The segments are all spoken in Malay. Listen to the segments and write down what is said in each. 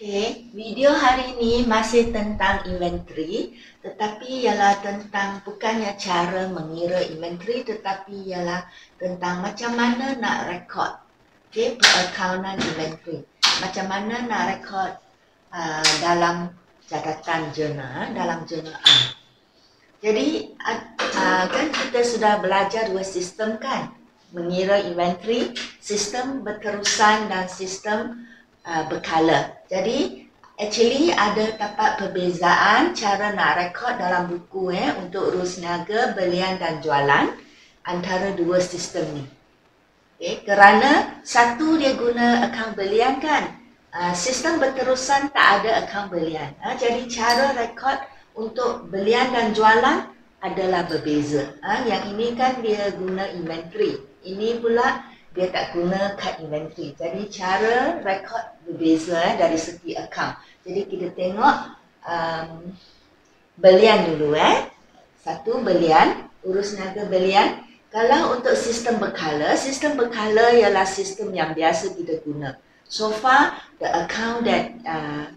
Okay, video hari ini masih tentang inventory tetapi ialah tentang bukannya cara mengira inventory tetapi ialah tentang macam mana nak record okay, perakaunan inventory macam mana nak record uh, dalam catatan jurnal, dalam jurnal A. Jadi uh, kan kita sudah belajar dua sistem kan mengira inventory, sistem berterusan dan sistem uh, berkala. Jadi actually ada tapak perbezaan cara nak rekod dalam buku eh untuk urus niaga, belian dan jualan antara dua sistem ni. Okay, kerana satu dia guna akaun belian kan. Uh, sistem berterusan tak ada akaun belian. Uh, jadi cara rekod untuk belian dan jualan adalah berbeza. Uh, yang ini kan dia guna inventory. Ini pula dia tak guna kad inventory. Jadi cara rekod berbeza dari segi akaun. Jadi kita tengok um, belian dulu eh. Satu belian, urus niaga belian. Kalau untuk sistem berkala, sistem berkala ialah sistem yang biasa kita guna. So far, the account that uh,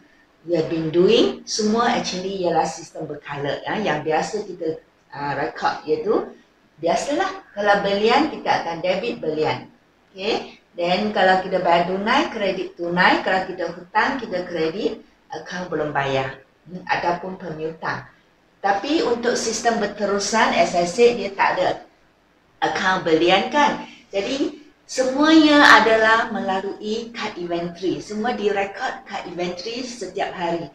we have been doing, semua actually ialah sistem berkala. Ya, yang biasa kita uh, record iaitu, biasalah kalau belian, kita akan debit belian. Okay. Then kalau kita bayar tunai, kredit tunai. Kalau kita hutang, kita kredit. Akaun belum bayar. Hmm, ataupun pemiutang. Tapi untuk sistem berterusan, as I said, dia tak ada akaun belian kan. Jadi semuanya adalah melalui kad inventory. Semua direkod kad inventory setiap hari.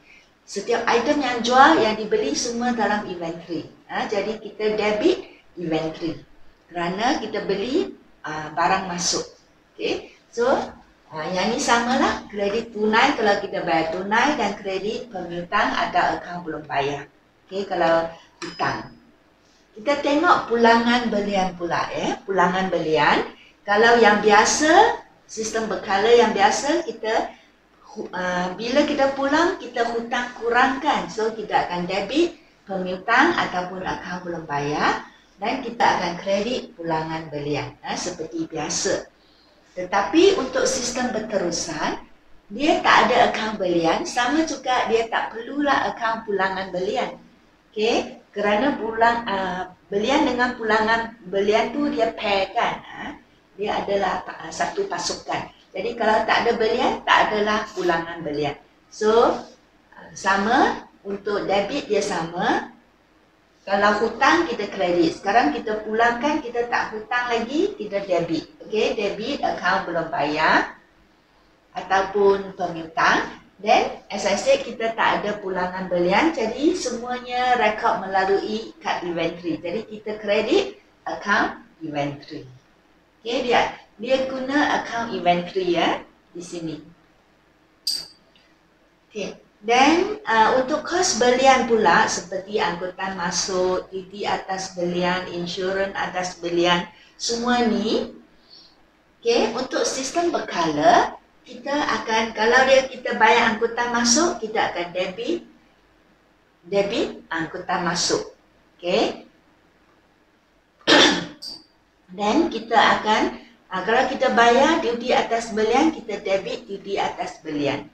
Setiap item yang jual, yang dibeli semua dalam inventory. Ha, jadi kita debit inventory. Kerana kita beli uh, barang masuk. Okay. So, uh, yang ni samalah kredit tunai kalau kita bayar tunai dan kredit pemiutang ada akaun belum bayar. Okay, kalau hutang. Kita tengok pulangan belian pula ya. Pulangan belian. Kalau yang biasa, sistem berkala yang biasa, kita uh, bila kita pulang, kita hutang kurangkan. So, kita akan debit pemiutang ataupun akaun belum bayar dan kita akan kredit pulangan belian ha, seperti biasa. Tetapi untuk sistem berterusan, dia tak ada akaun belian, sama juga dia tak perlulah akaun pulangan belian. Okay? Kerana pulang uh, belian dengan pulangan belian tu dia pair kan. Ha? Dia adalah uh, satu pasukan. Jadi kalau tak ada belian, tak adalah pulangan belian. So, uh, sama untuk debit dia sama, kalau hutang kita kredit. Sekarang kita pulangkan kita tak hutang lagi, kita debit. Okey, debit akaun belum bayar ataupun pemiutang. Then as I said kita tak ada pulangan belian jadi semuanya rekod melalui kad inventory. Jadi kita kredit akaun inventory. Okey, dia dia guna akaun inventory ya di sini. Okey. Dan uh, untuk kos belian pula seperti angkutan masuk, titi atas belian, insurans atas belian, semua ni okay, untuk sistem berkala kita akan kalau dia kita bayar angkutan masuk, kita akan debit debit angkutan masuk. Okay. Dan kita akan uh, kalau kita bayar duty atas belian, kita debit duty atas belian.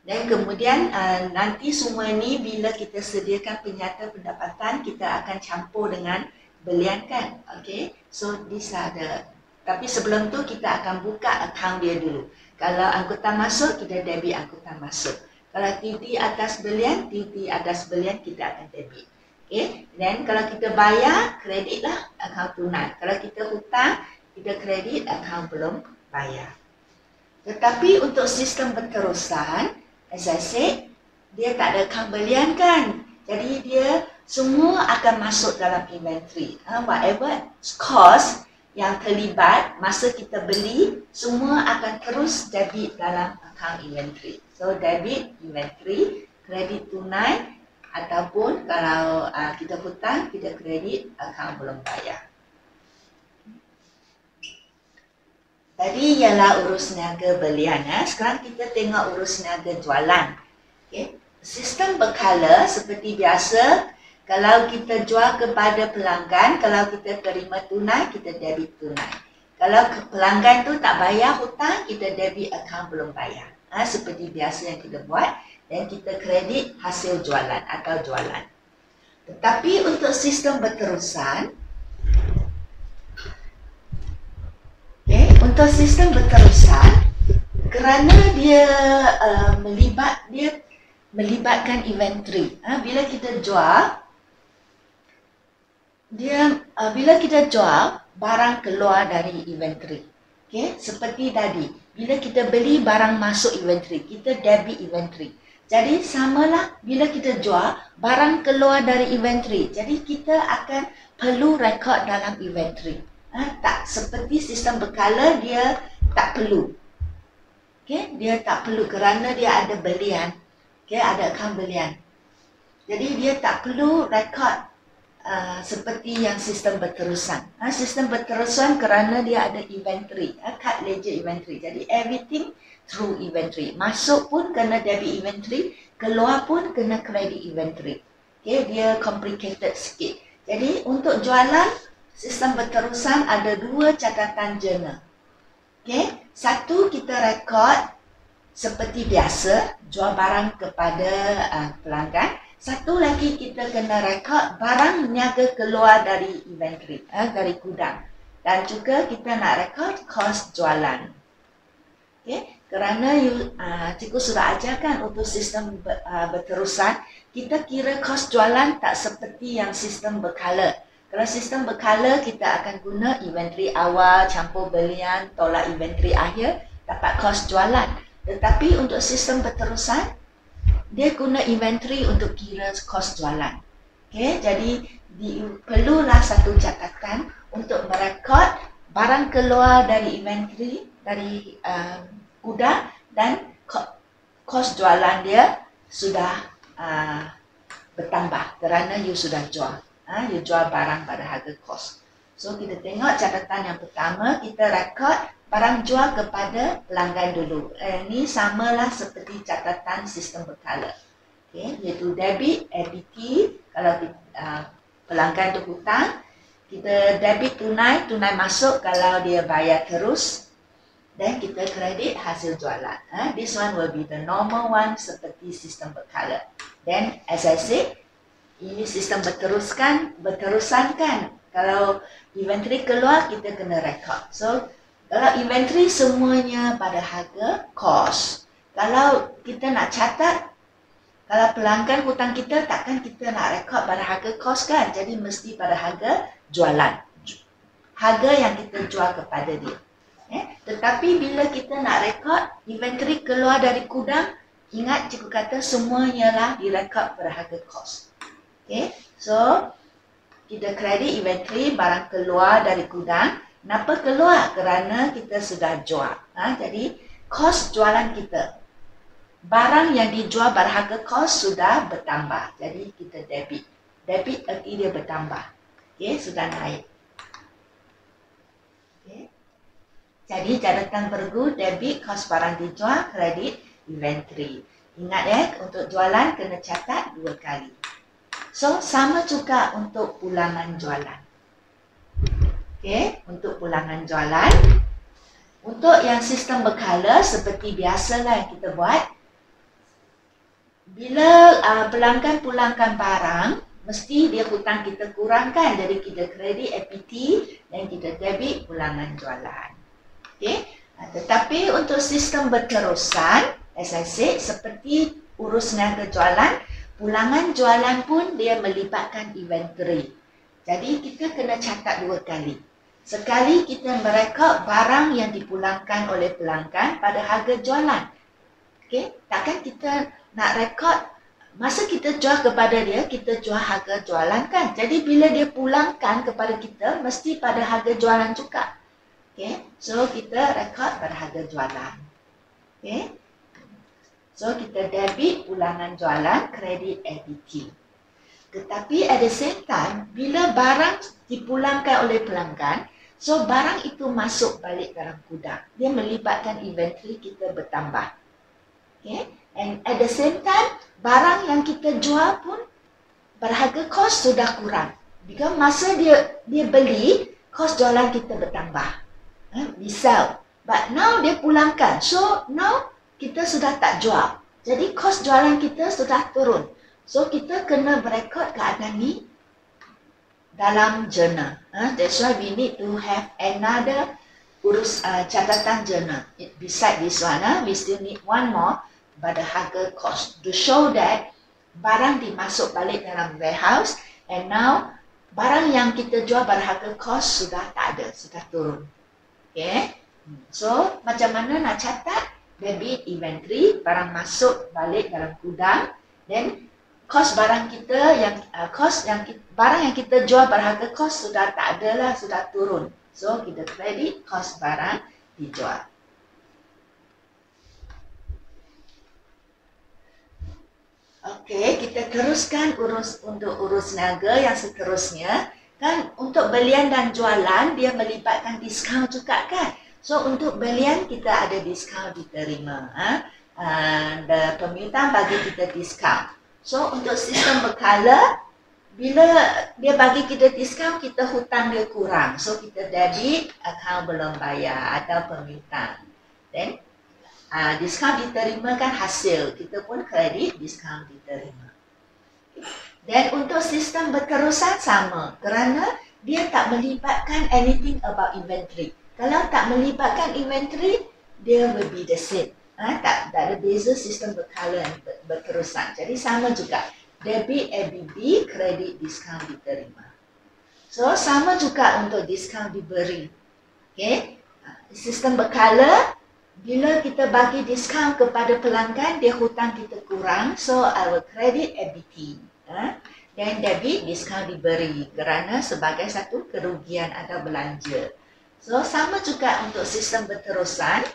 Dan kemudian uh, nanti semua ni bila kita sediakan penyata pendapatan kita akan campur dengan belian kan. Okay. So this the tapi sebelum tu kita akan buka akaun dia dulu. Kalau angkutan masuk kita debit angkutan masuk. Kalau TT atas belian, TT atas belian kita akan debit. Okay. Dan kalau kita bayar, kredit lah akaun tunai. Kalau kita hutang, kita kredit akaun belum bayar. Tetapi untuk sistem berterusan, as I said, dia tak ada belian kan. Jadi dia semua akan masuk dalam inventory. Ha, whatever cost yang terlibat masa kita beli, semua akan terus debit dalam account inventory. So debit inventory, kredit tunai ataupun kalau uh, kita hutang, kita kredit account belum bayar. Tadi ialah urus niaga belian. Eh. Sekarang kita tengok urus niaga jualan. Okay. Sistem berkala seperti biasa. Kalau kita jual kepada pelanggan, kalau kita terima tunai, kita debit tunai. Kalau pelanggan tu tak bayar hutang, kita debit akaun belum bayar. ha, seperti biasa yang kita buat dan kita kredit hasil jualan atau jualan. Tetapi untuk sistem berterusan, okay, untuk sistem berterusan, kerana dia uh, melibat dia melibatkan inventory. Ha, bila kita jual, dia uh, bila kita jual barang keluar dari inventory. Okay, seperti tadi, bila kita beli barang masuk inventory, kita debit inventory. Jadi samalah bila kita jual barang keluar dari inventory. Jadi kita akan perlu rekod dalam inventory. Ha, tak seperti sistem berkala dia tak perlu. Okay, dia tak perlu kerana dia ada belian. Okay, ada akaun belian. Jadi dia tak perlu rekod uh, seperti yang sistem berterusan. Ha, sistem berterusan kerana dia ada inventory. Ha, card ledger inventory. Jadi everything through inventory. Masuk pun kena debit inventory, keluar pun kena credit inventory. Okay, dia complicated sikit. Jadi untuk jualan, sistem berterusan ada dua catatan jurnal. Okay, satu kita rekod seperti biasa, jual barang kepada uh, pelanggan. Satu lagi kita kena rekod barang niaga keluar dari inventory, uh, dari gudang. Dan juga kita nak rekod kos jualan. Okay, kerana you, uh, cikgu sudah ajarkan untuk sistem ber, uh, berterusan, kita kira kos jualan tak seperti yang sistem berkala. Kalau sistem berkala, kita akan guna inventory awal, campur belian, tolak inventory akhir, dapat kos jualan. Tetapi untuk sistem berterusan, dia guna inventory untuk kira kos jualan. Okay, jadi di, perlulah satu catatan untuk merekod barang keluar dari inventory, dari uh, gudang dan kos jualan dia sudah uh, bertambah kerana you sudah jual. Ha, you jual barang pada harga kos. So kita tengok catatan yang pertama, kita rekod barang jual kepada pelanggan dulu. Eh, ini samalah seperti catatan sistem berkala. Okay, iaitu debit, EBT, kalau uh, pelanggan tu hutang, kita debit tunai, tunai masuk kalau dia bayar terus, dan kita kredit hasil jualan. Ha? This one will be the normal one seperti sistem berkala. Then as I said, ini sistem berteruskan, berterusan kan. Kalau inventory keluar, kita kena record. So, kalau inventory semuanya pada harga cost. Kalau kita nak catat, kalau pelanggan hutang kita, takkan kita nak record pada harga cost kan. Jadi mesti pada harga jualan. Harga yang kita jual kepada dia. Eh? Tetapi bila kita nak rekod inventory keluar dari gudang, ingat cikgu kata semua ialah direkod pada harga kos. Okay? So, kita kredit inventory barang keluar dari gudang. Kenapa keluar? Kerana kita sudah jual. Ha? Jadi, kos jualan kita. Barang yang dijual pada harga kos sudah bertambah. Jadi, kita debit. Debit arti dia bertambah. Okay? Sudah naik. Jadi catatan pergu debit kos barang dijual, kredit inventory. Ingat ya, untuk jualan kena catat dua kali. So, sama juga untuk pulangan jualan. Okey, untuk pulangan jualan. Untuk yang sistem berkala seperti biasalah yang kita buat. Bila uh, pelanggan pulangkan barang, mesti dia hutang kita kurangkan. Jadi kita kredit APT dan kita debit pulangan jualan. Okay. Ha, tetapi untuk sistem berterusan, as I said, seperti urus niaga jualan, pulangan jualan pun dia melibatkan inventory. Jadi kita kena catat dua kali. Sekali kita merekod barang yang dipulangkan oleh pelanggan pada harga jualan. Okay. Takkan kita nak rekod masa kita jual kepada dia, kita jual harga jualan kan. Jadi bila dia pulangkan kepada kita, mesti pada harga jualan juga. Okay, so kita rekod pada harga jualan. Okay, so kita debit pulangan jualan, kredit EBT. Tetapi at the same time, bila barang dipulangkan oleh pelanggan, so barang itu masuk balik dalam gudang. Dia melibatkan inventory kita bertambah. Okay, and at the same time, barang yang kita jual pun berharga kos sudah kurang. Because masa dia dia beli, kos jualan kita bertambah. Eh, sell. But now dia pulangkan. So now kita sudah tak jual. Jadi kos jualan kita sudah turun. So kita kena berekod keadaan ni dalam jurnal. Uh, that's why we need to have another urus uh, catatan jurnal. Beside this one, uh, we still need one more pada harga kos to show that barang dimasuk balik dalam warehouse and now barang yang kita jual pada harga kos sudah tak ada, sudah turun. Okay. So, macam mana nak catat? Debit inventory, barang masuk balik dalam gudang, then kos barang kita yang uh, kos yang barang yang kita jual berharga kos sudah tak ada lah, sudah turun. So kita kredit kos barang dijual. Okey, kita teruskan urus untuk urus niaga yang seterusnya. Kan untuk belian dan jualan dia melibatkan diskaun juga kan? So untuk belian kita ada diskaun diterima. Ha? Uh, pemiutang bagi kita diskaun. So untuk sistem berkala, bila dia bagi kita diskaun, kita hutang dia kurang. So kita debit, akaun belum bayar atau pemiutang. Then uh, diskaun diterima kan hasil. Kita pun kredit diskaun diterima. Dan untuk sistem berterusan sama kerana dia tak melibatkan anything about inventory. Kalau tak melibatkan inventory, dia will be the same. Ha? Tak, tak ada beza sistem berkala ber, berterusan. Jadi sama juga. Debit ABB, kredit diskaun diterima. So sama juga untuk diskaun diberi. Okay? Ha, sistem berkala, bila kita bagi diskaun kepada pelanggan, dia hutang kita kurang. So will credit ABT. Ha? Dan debit diskaun diberi kerana sebagai satu kerugian atau belanja. So sama juga untuk sistem berterusan.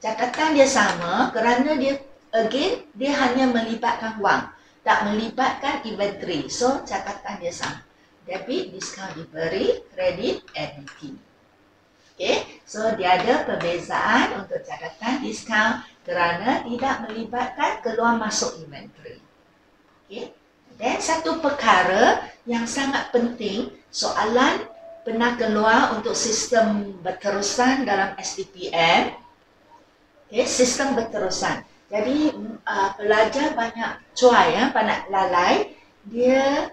Catatan dia sama kerana dia again dia hanya melibatkan wang Tak melibatkan inventory. So catatan dia sama. Debit, discount diberi, kredit, EBT Okay, so dia ada perbezaan untuk catatan discount kerana tidak melibatkan keluar masuk inventory. Okay, dan satu perkara yang sangat penting soalan pernah keluar untuk sistem berterusan dalam STPM. Okay, sistem berterusan. Jadi uh, pelajar banyak cuai ya, banyak lalai dia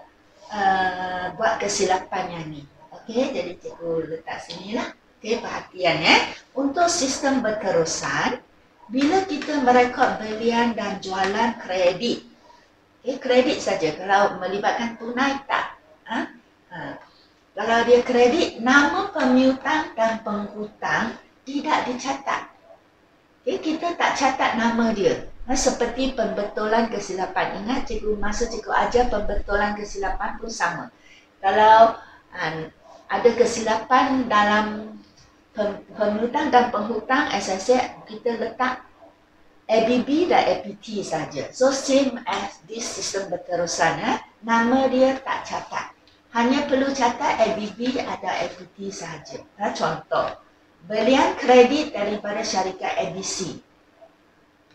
uh, buat kesilapannya ni. Okey, jadi cikgu letak sini lah. Okey, perhatian ya. Untuk sistem berterusan, bila kita merekod belian dan jualan kredit, okay, kredit saja. Kalau melibatkan tunai tak? Kalau dia kredit, nama pemiutang dan penghutang tidak dicatat. Okay, kita tak catat nama dia. Ha, seperti pembetulan kesilapan. Ingat cikgu masa cikgu ajar pembetulan kesilapan pun sama. Kalau um, ada kesilapan dalam pemiutang dan penghutang, SSA kita letak ABB dan APT saja. So same as this system berterusan. Eh? Nama dia tak catat hanya perlu catat ABB atau equity sahaja. Ha, contoh, belian kredit daripada syarikat ABC.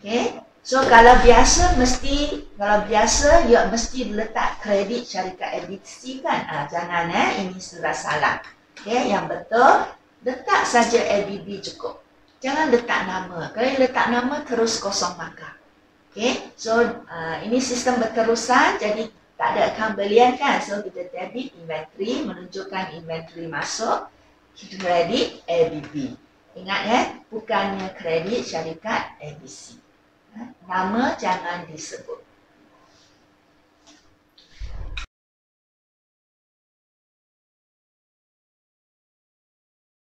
Okay. So kalau biasa mesti kalau biasa ya mesti letak kredit syarikat ABC kan? Ha, jangan eh ini sudah salah. Okay, yang betul letak saja ABB cukup. Jangan letak nama. Kalau letak nama terus kosong maka. Okay, so uh, ini sistem berterusan jadi tak ada account belian kan? So kita debit inventory menunjukkan inventory masuk. Kredit ABB ingat ya bukannya kredit syarikat ABC ha? nama jangan disebut